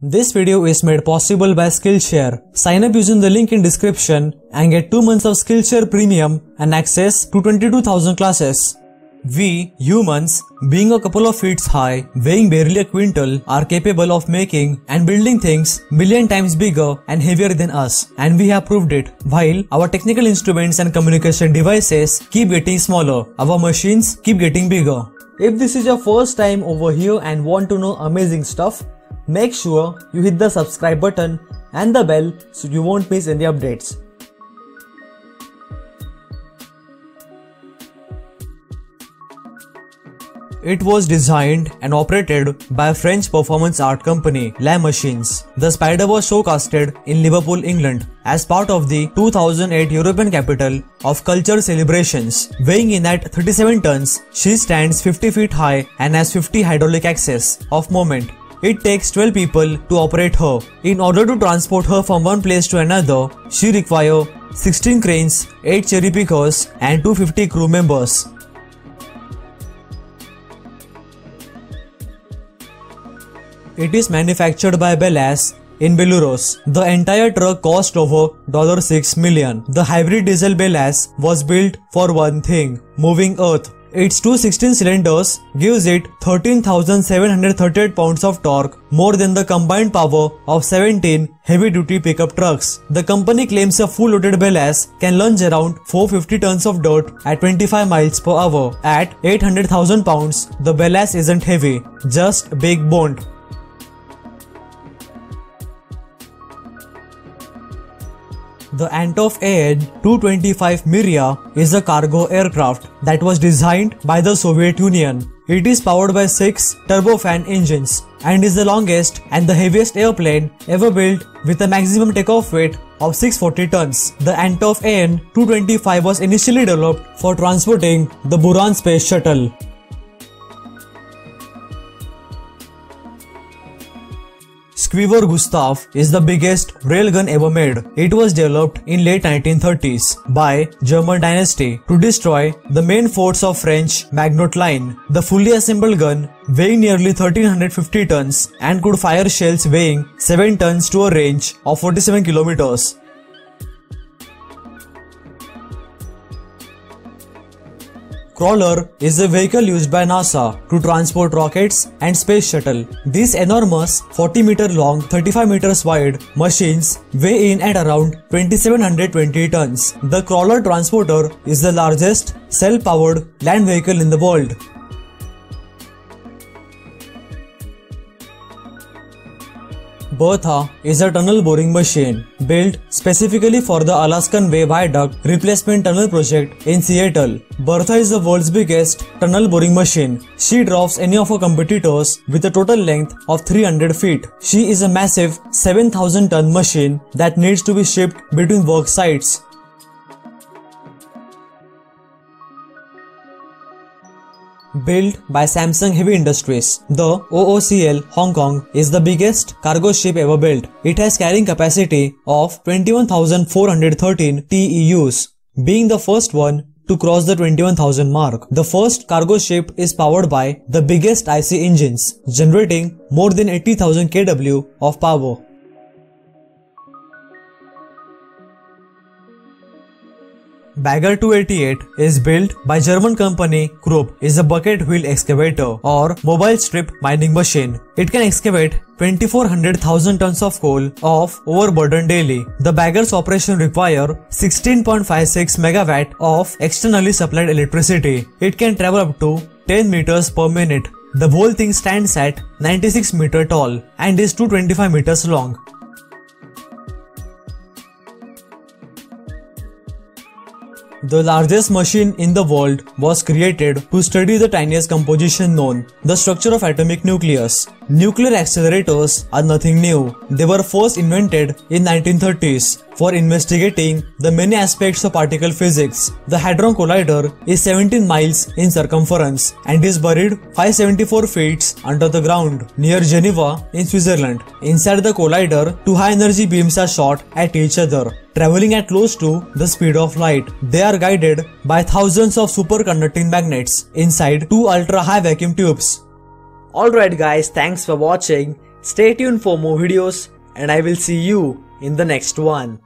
This video is made possible by Skillshare. Sign up using the link in description and get 2 months of Skillshare Premium and access to 22,000 classes. We, humans, being a couple of feet high, weighing barely a quintal, are capable of making and building things million times bigger and heavier than us. And we have proved it. While our technical instruments and communication devices keep getting smaller, our machines keep getting bigger. If this is your first time over here and want to know amazing stuff, make sure you hit the subscribe button and the bell so you won't miss any updates. It was designed and operated by French performance art company La Machines. The spider was showcased in Liverpool, England as part of the 2008 European Capital of Culture celebrations. Weighing in at 37 tons, she stands 50 feet high and has 50 hydraulic axes of movement. It takes 12 people to operate her. In order to transport her from one place to another, she requires 16 cranes, 8 cherry pickers and 250 crew members. It is manufactured by BelAZ in Belarus. The entire truck cost over $6 million. The hybrid diesel BelAZ was built for one thing, moving earth. Its two 16 cylinders gives it 13,738 pounds of torque, more than the combined power of 17 heavy-duty pickup trucks. The company claims a full-loaded BelAZ can lunge around 450 tons of dirt at 25 miles per hour. At 800,000 pounds, the BelAZ isn't heavy, just big boned. The Antonov AN-225 Mriya is a cargo aircraft that was designed by the Soviet Union. It is powered by 6 turbofan engines and is the longest and the heaviest airplane ever built with a maximum takeoff weight of 640 tons. The Antonov AN-225 was initially developed for transporting the Buran space shuttle. Schwerer Gustav is the biggest railgun ever made. It was developed in late 1930s by German dynasty to destroy the main forts of French Maginot Line. The fully assembled gun weighing nearly 1350 tons and could fire shells weighing 7 tons to a range of 47 kilometers. Crawler is a vehicle used by NASA to transport rockets and space shuttle. These enormous 40 meter long, 35 meters wide machines weigh in at around 2720 tons. The Crawler transporter is the largest self-powered land vehicle in the world. Bertha is a tunnel boring machine built specifically for the Alaskan Way Viaduct Replacement Tunnel Project in Seattle. Bertha is the world's biggest tunnel boring machine. She drops any of her competitors with a total length of 300 feet. She is a massive 7000 ton machine that needs to be shipped between work sites. Built by Samsung Heavy Industries, the OOCL Hong Kong is the biggest cargo ship ever built. It has carrying capacity of 21,413 TEUs, being the first one to cross the 21,000 mark. The first cargo ship is powered by the biggest IC engines, generating more than 80,000 kW of power. Bagger 288 is built by German company Krupp is a bucket wheel excavator or mobile strip mining machine. It can excavate 2400,000 tons of coal of overburden daily. The bagger's operation require 16.56 megawatt of externally supplied electricity. It can travel up to 10 meters per minute. The whole thing stands at 96 meter tall and is 225 meters long. The largest machine in the world was created to study the tiniest composition known, the structure of atomic nucleus. Nuclear accelerators are nothing new. They were first invented in 1930s for investigating the many aspects of particle physics. The Hadron Collider is 17 miles in circumference and is buried 574 feet under the ground near Geneva in Switzerland. Inside the collider, two high energy beams are shot at each other traveling at close to the speed of light. They are guided by thousands of superconducting magnets inside two ultra high vacuum tubes. Alright guys, thanks for watching. Stay tuned for more videos and I will see you in the next one.